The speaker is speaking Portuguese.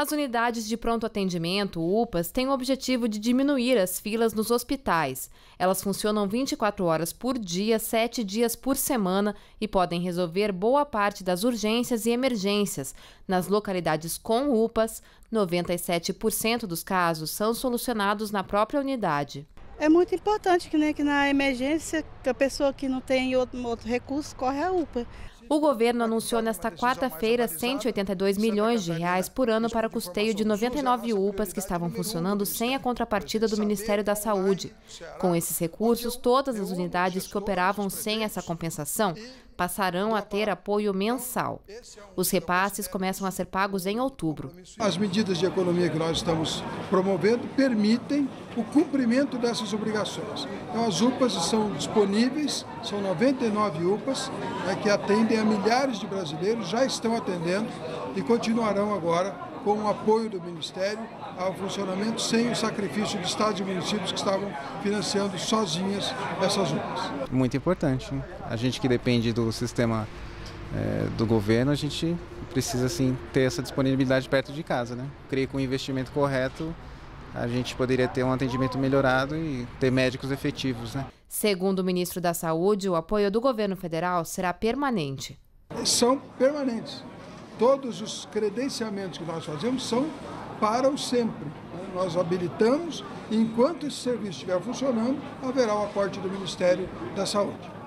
As unidades de pronto atendimento, UPAs, têm o objetivo de diminuir as filas nos hospitais. Elas funcionam 24 horas por dia, 7 dias por semana e podem resolver boa parte das urgências e emergências. Nas localidades com UPAs, 97% dos casos são solucionados na própria unidade. É muito importante que, né, que na emergência, que a pessoa que não tem outro, outro recurso corre a UPA. O governo anunciou nesta quarta-feira 182 milhões de reais por ano para o custeio de 99 UPAs que estavam funcionando sem a contrapartida do Ministério da Saúde. Com esses recursos, todas as unidades que operavam sem essa compensação passarão a ter apoio mensal. Os repasses começam a ser pagos em outubro. As medidas de economia que nós estamos promovendo permitem o cumprimento dessas obrigações. Então, as UPAs estão disponíveis, são 99 UPAs né, que atendem a milhares de brasileiros, já estão atendendo e continuarão agora com o apoio do Ministério ao funcionamento sem o sacrifício de estados e municípios que estavam financiando sozinhas essas UPAs. Muito importante. Hein? A gente que depende do sistema é, do governo, a gente precisa sim ter essa disponibilidade perto de casa. Né? Creio que o investimento correto a gente poderia ter um atendimento melhorado e ter médicos efetivos. Né? Segundo o ministro da Saúde, o apoio do governo federal será permanente. São permanentes todos os credenciamentos que nós fazemos são para o sempre. Nós habilitamos e enquanto esse serviço estiver funcionando, haverá o aporte do Ministério da Saúde.